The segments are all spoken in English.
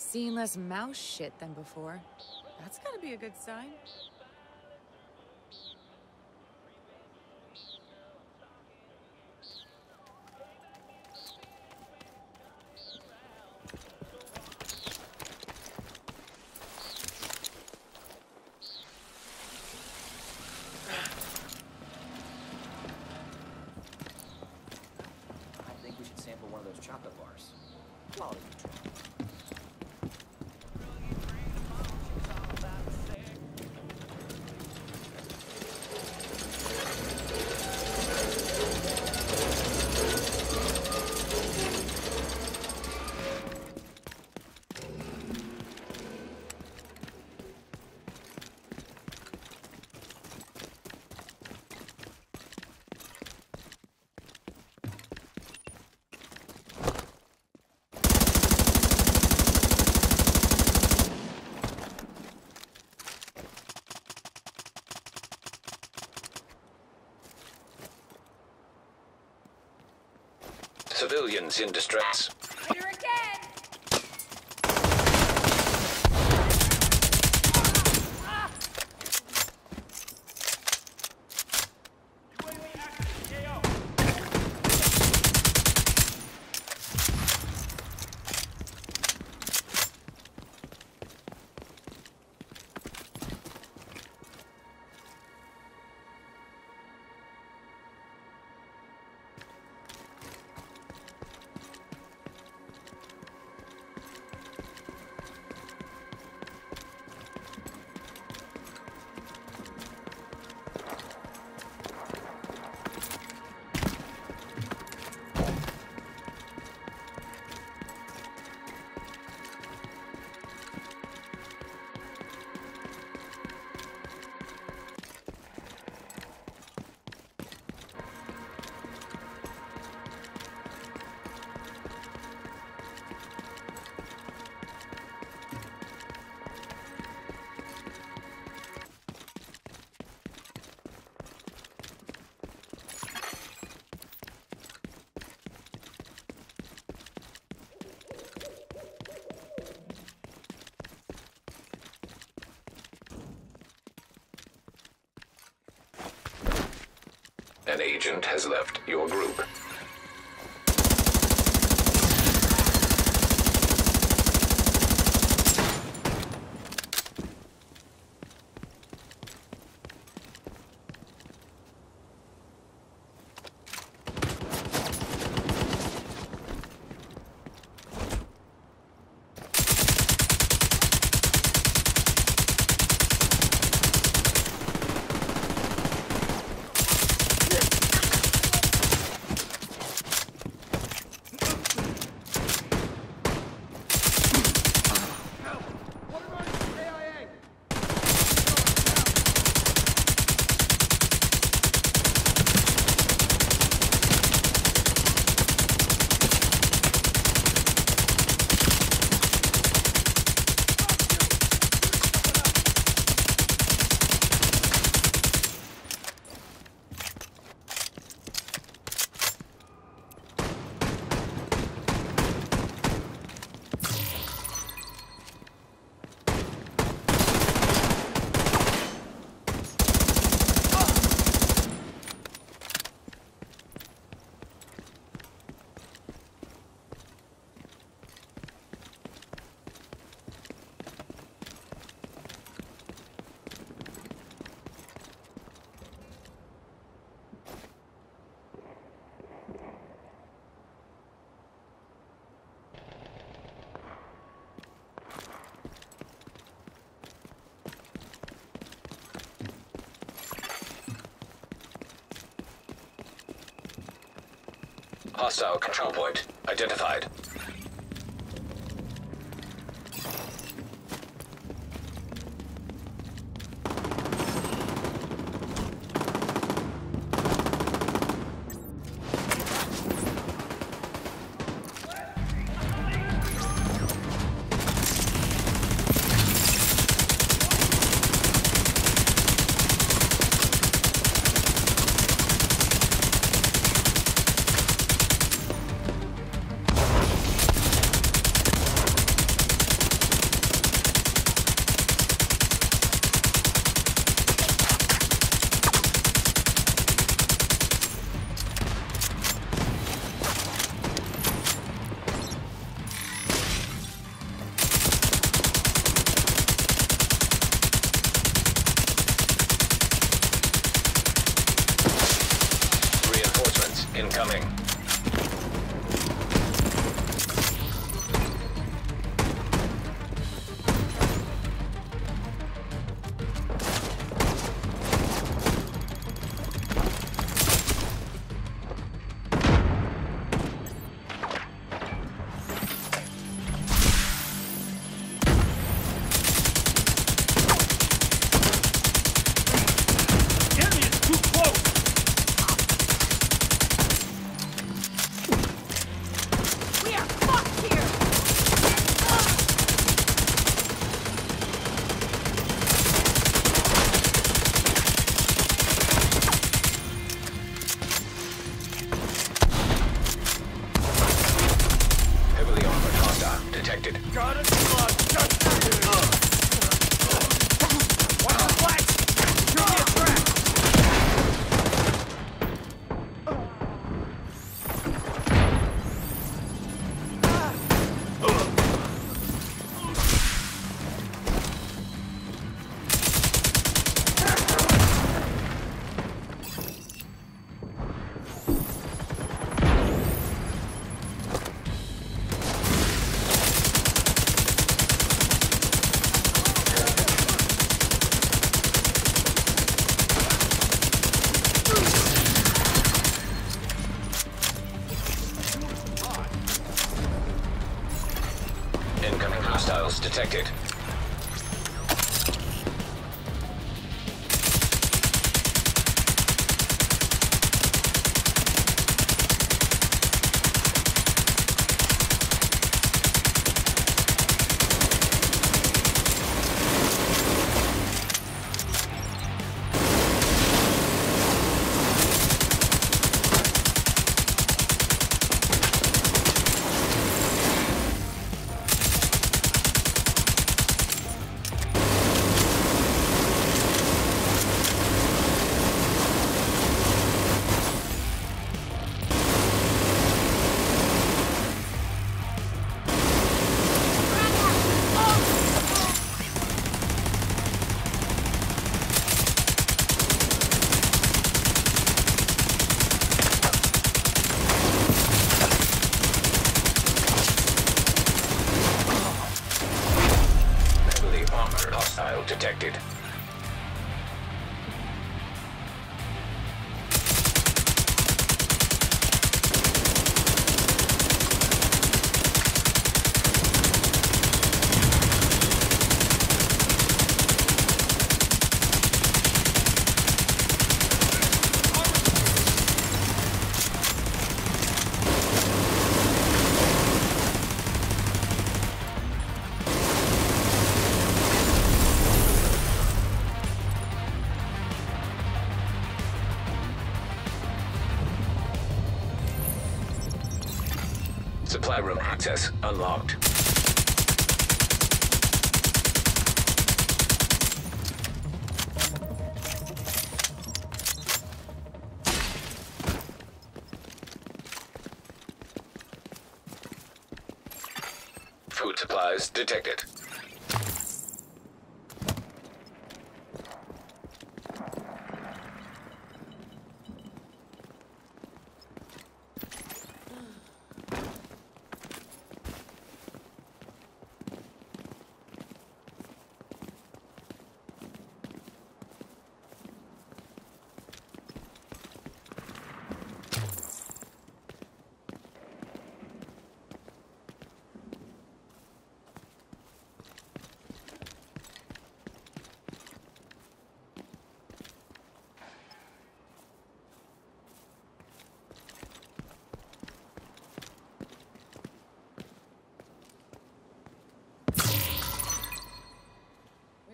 seeing less mouse shit than before. That's gotta be a good sign. Civilians in distress. An agent has left your group. Hostile control point identified. Detected. Room access unlocked. Food supplies detected.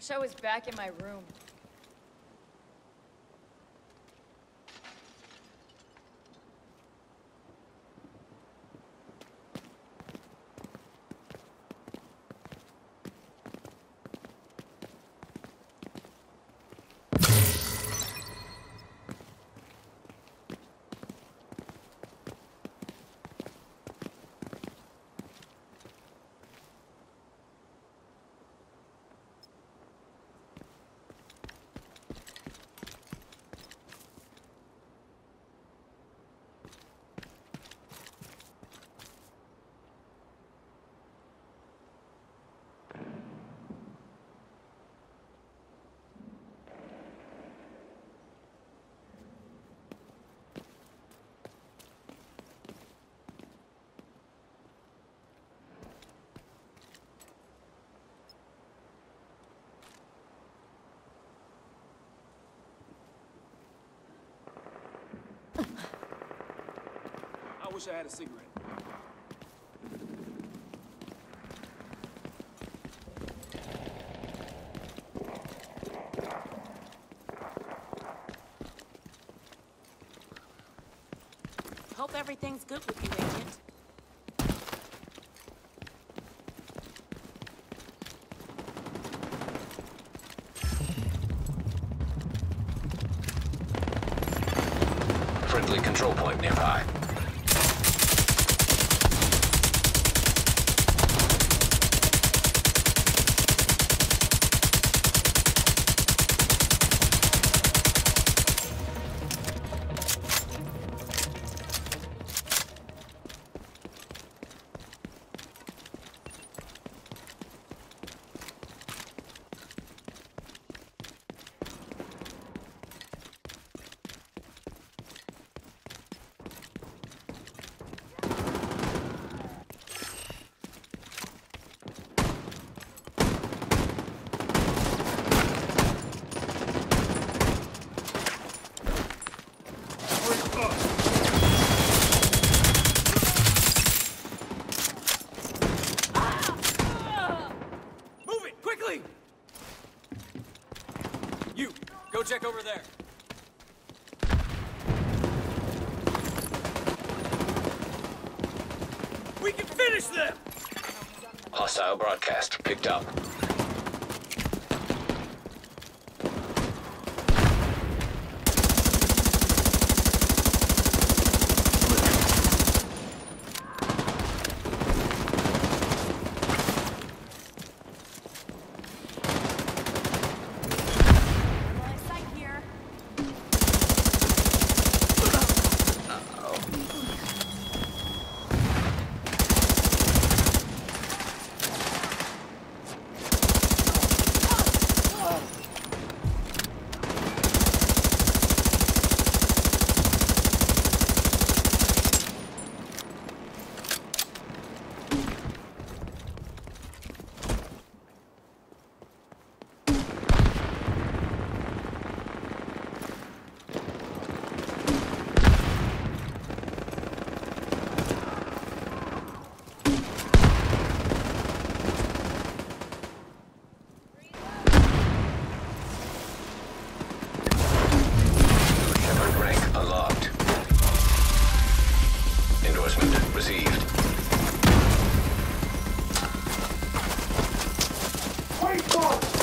Wish I was back in my room. wish I had a cigarette. Hope everything's good with you, Agent. Friendly control point nearby. check over there. We can finish them! Hostile broadcast picked up. God!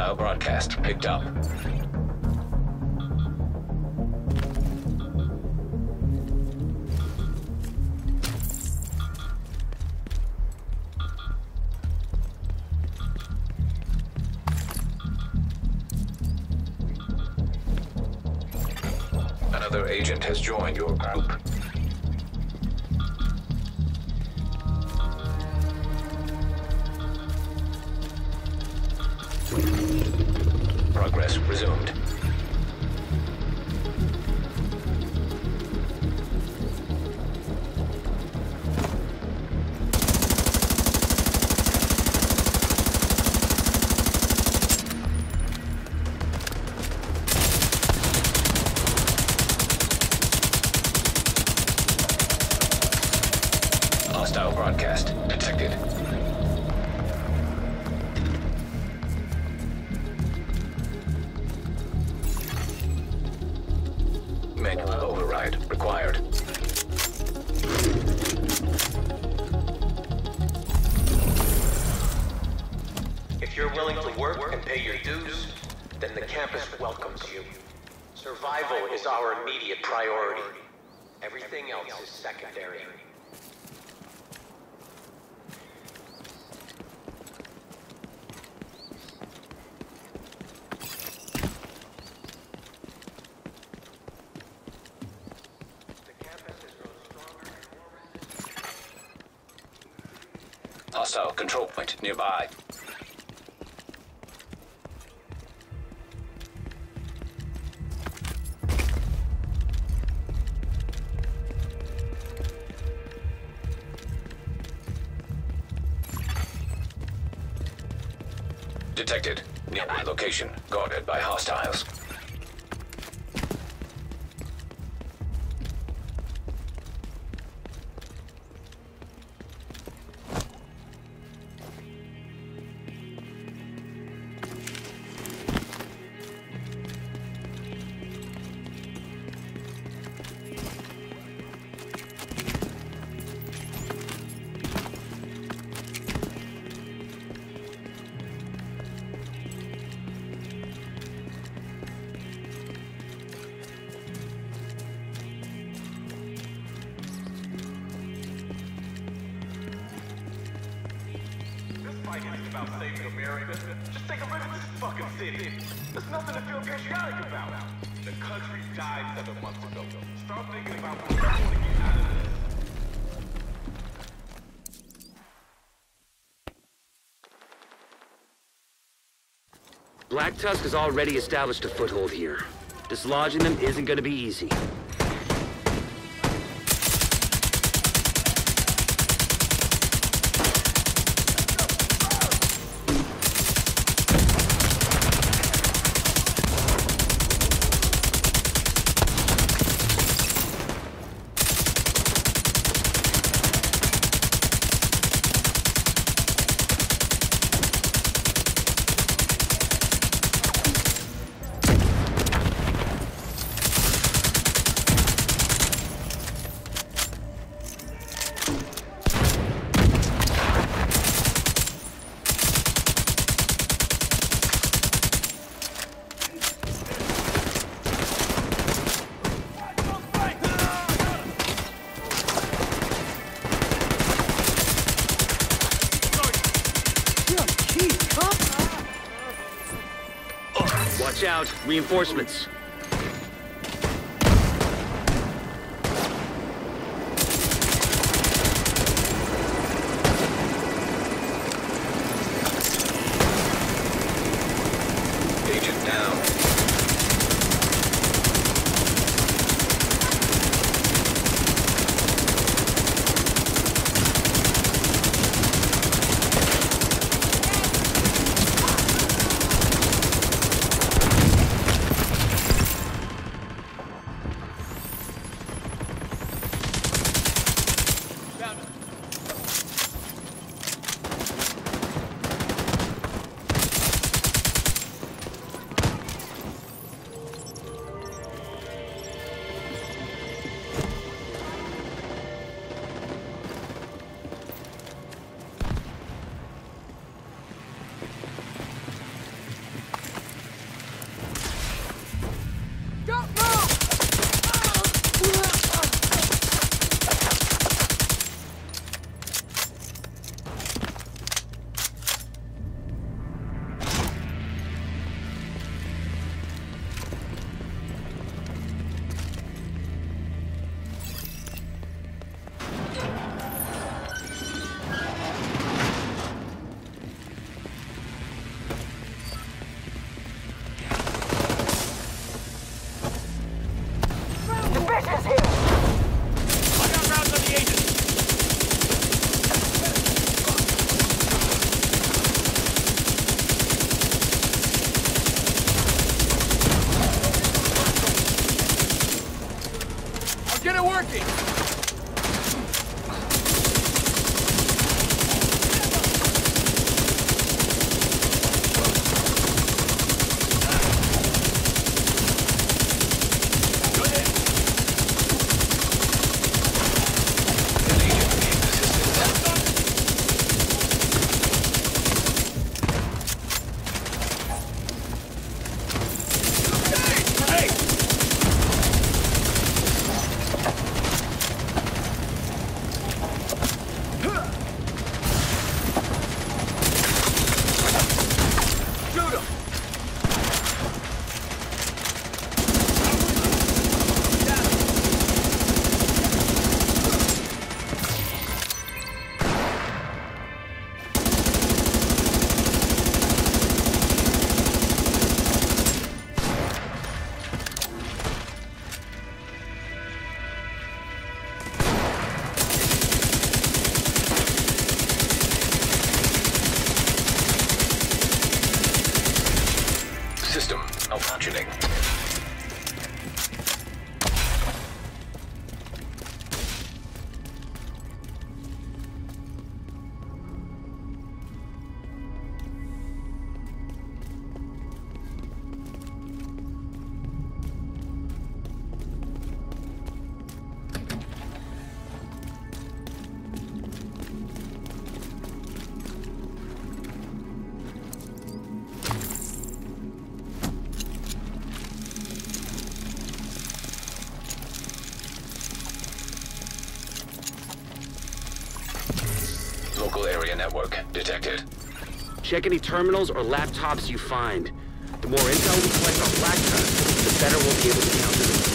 Hostile broadcast picked up. Your dues, then the campus welcomes you. Survival is our immediate priority. Everything else is secondary. Hostile control point nearby. Detected. Nearby location. Guarded by hostiles. About saving America. Just take a look at this fucking city. There's nothing to feel patriotic about. The country died seven months ago. Start thinking about what you want to get out of this. Black Tusk has already established a foothold here. Dislodging them isn't gonna be easy. Watch out, reinforcements. Network detected. Check any terminals or laptops you find. The more intel we collect on Black the better we'll be able to counter them.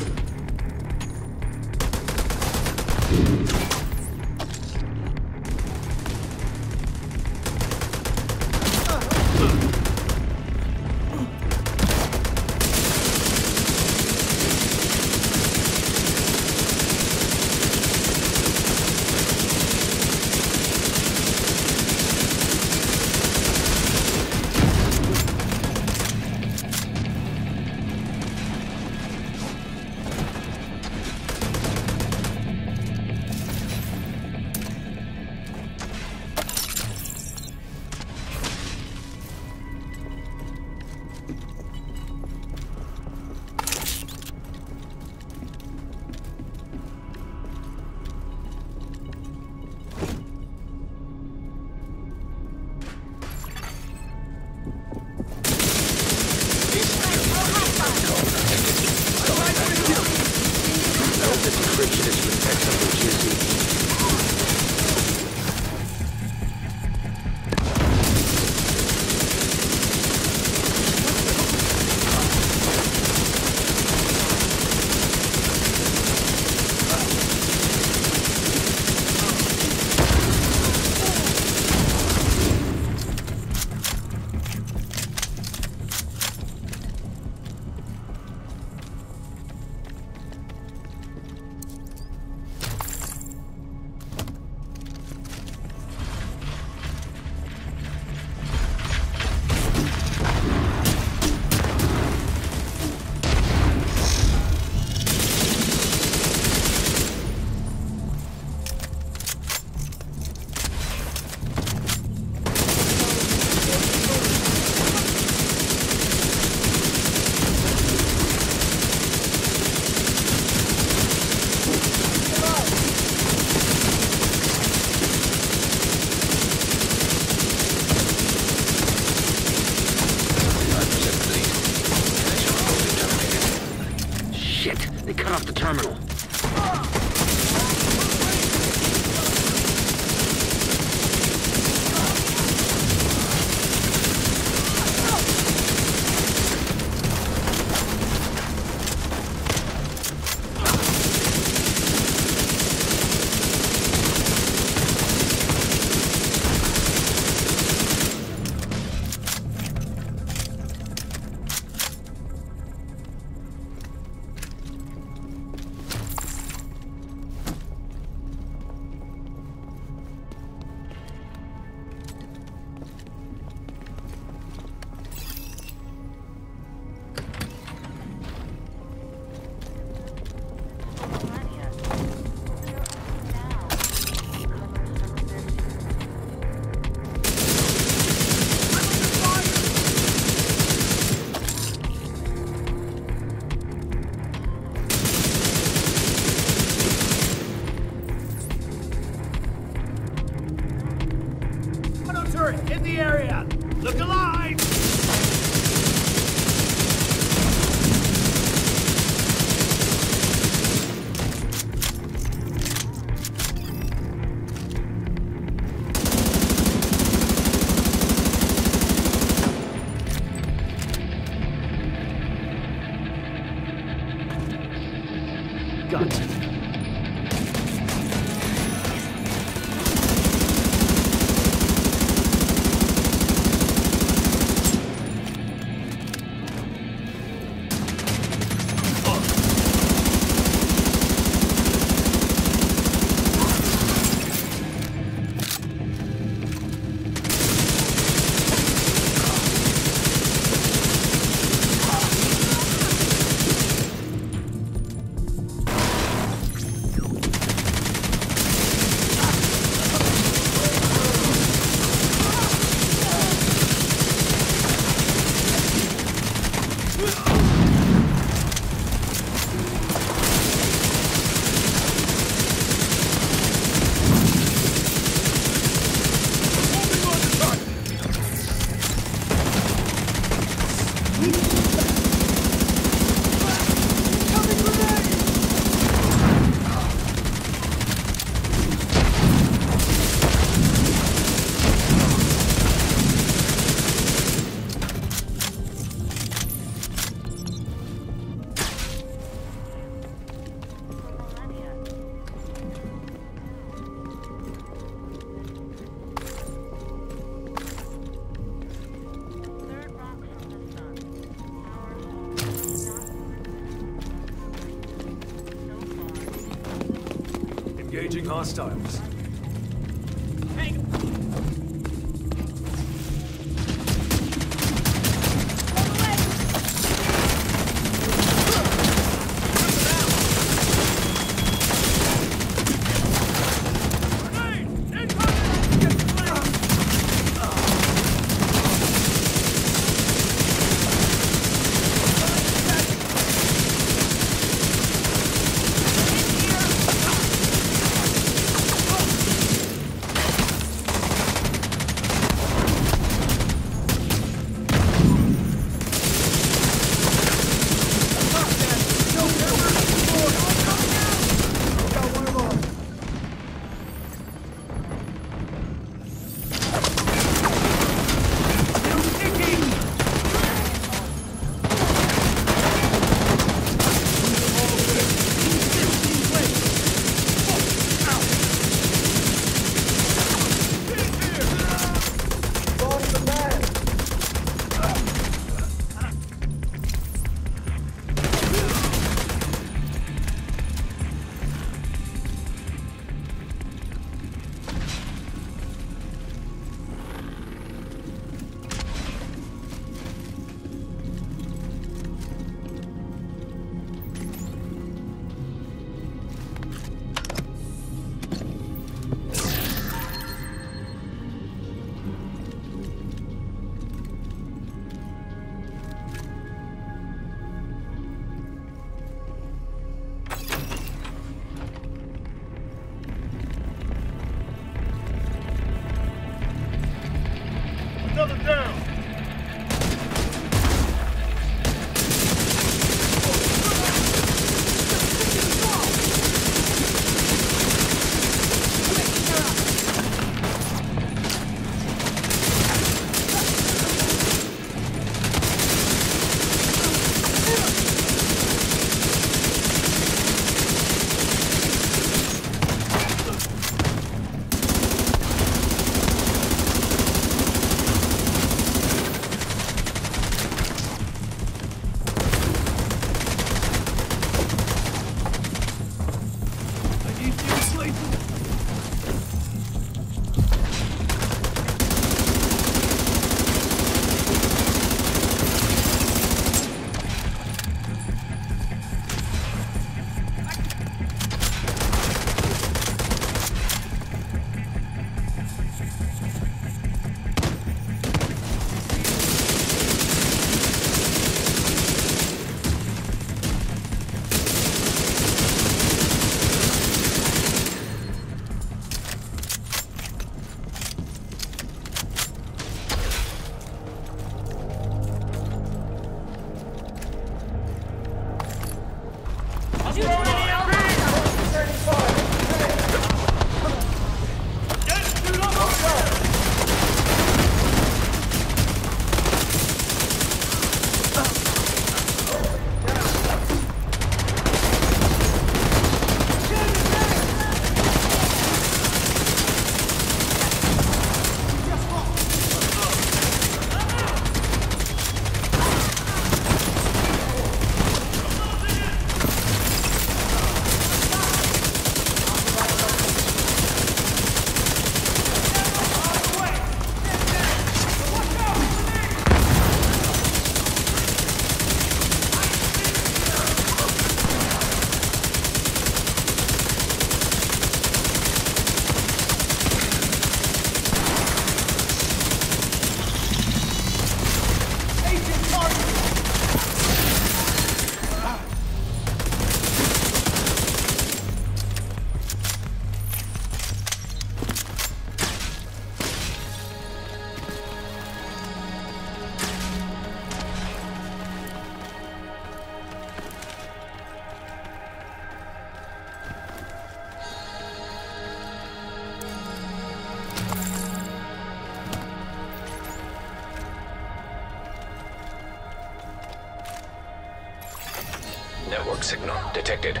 Signal detected.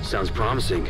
Sounds promising.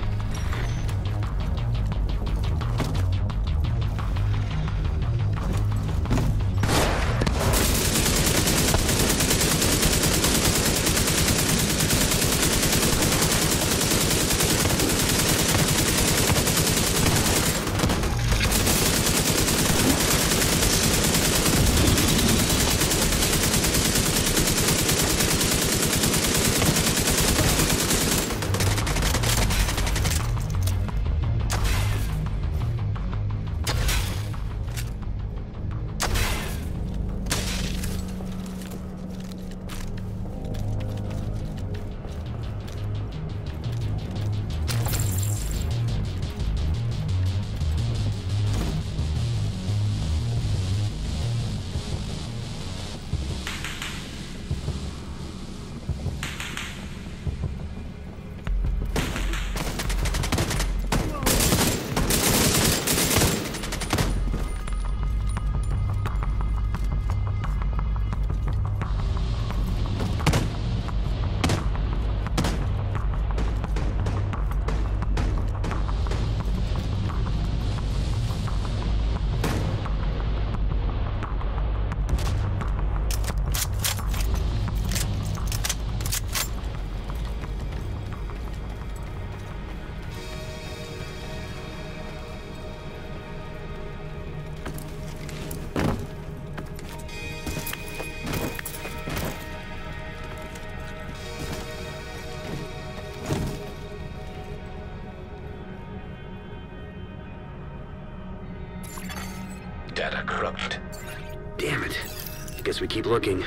Guess we keep looking.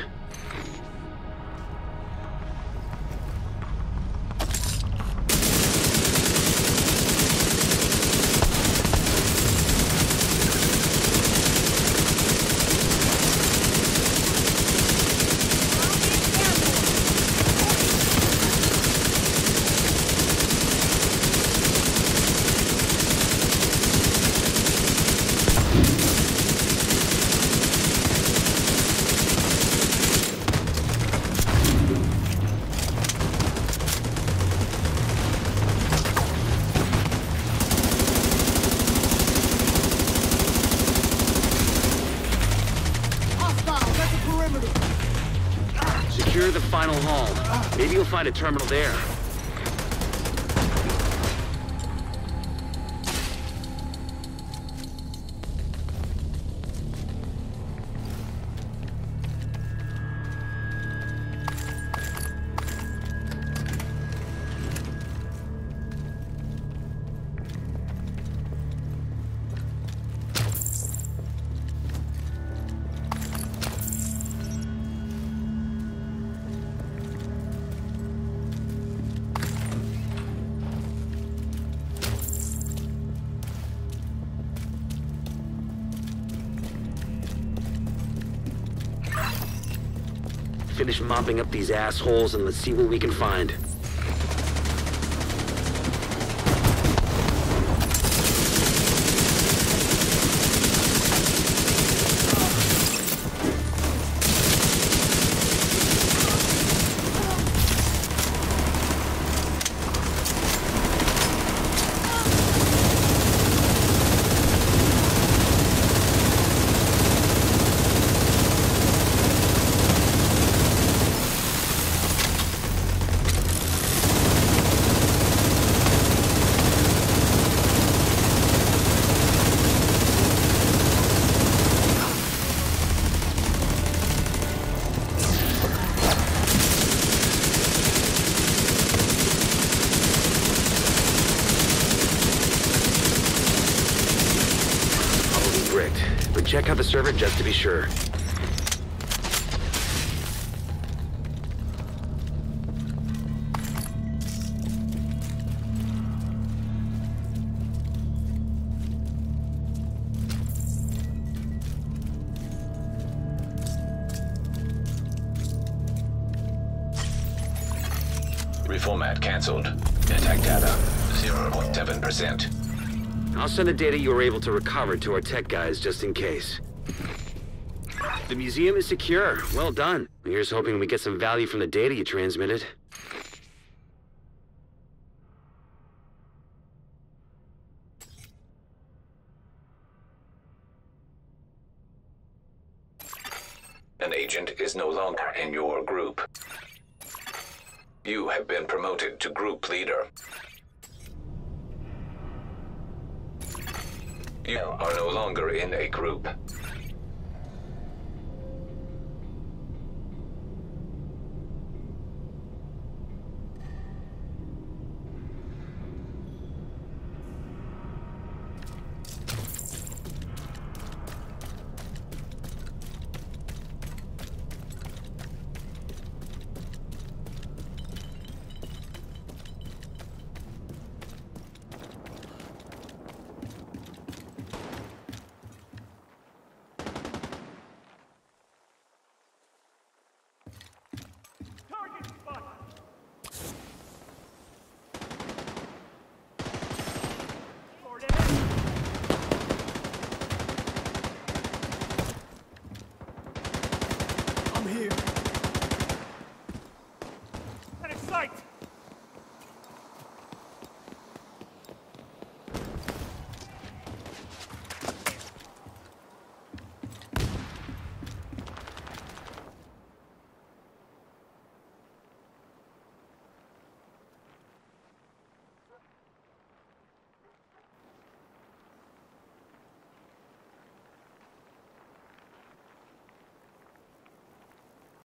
Hostiles at the The final hall. Maybe you'll find a terminal there. Up these assholes and let's see what we can find. Out the server just to be sure. send the data you were able to recover to our tech guys just in case. The museum is secure. Well done. Here's hoping we get some value from the data you transmitted. An agent is no longer in your group. You have been promoted to group leader. You are no longer in a group.